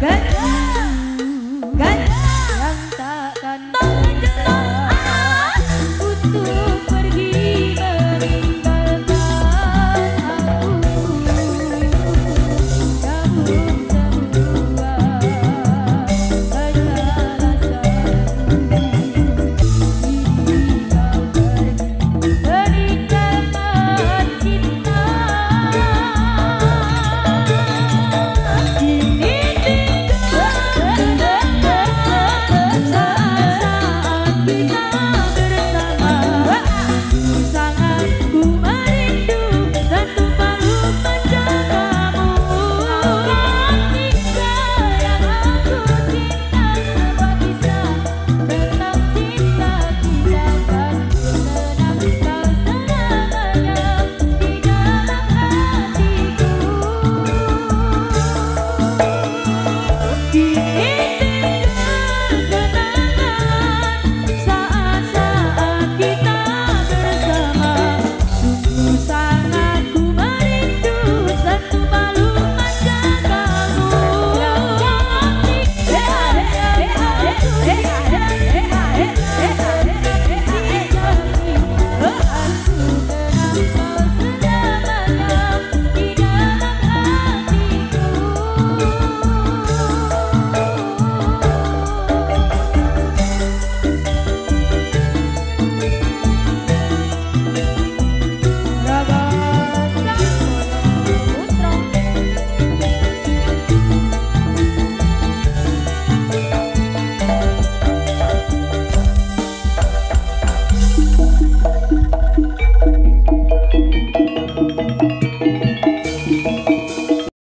That